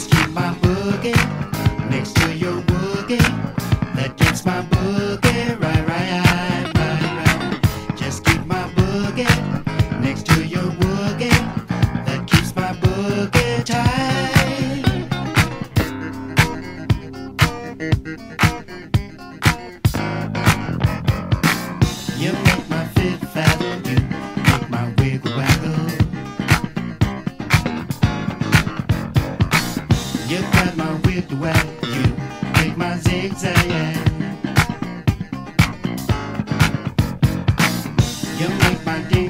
next to my boogie, next You got my whip the way you make my zigzag. You make my ding.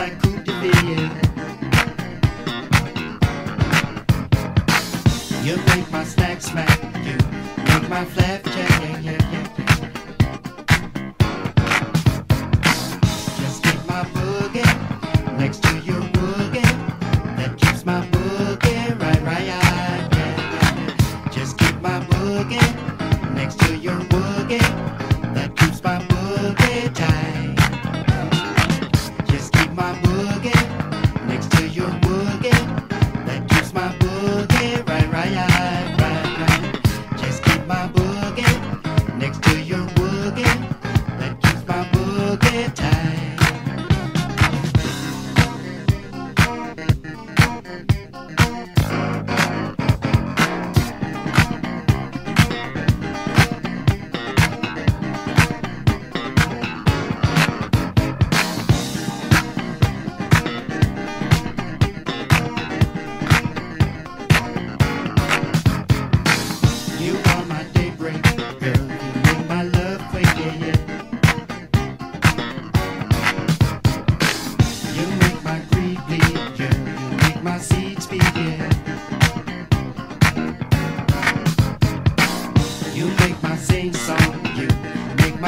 You make my snacks smack, you make my flapjack.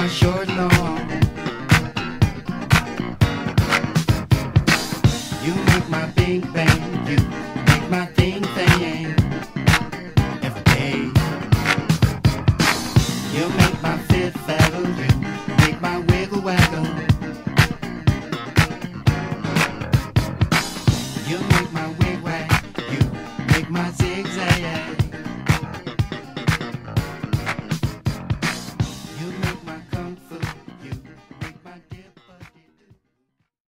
short long. You make my bing bang, you make my thing bang every day. You make my fit faggle, you make my wiggle waggle. You make my wig wag, you make my zigzag.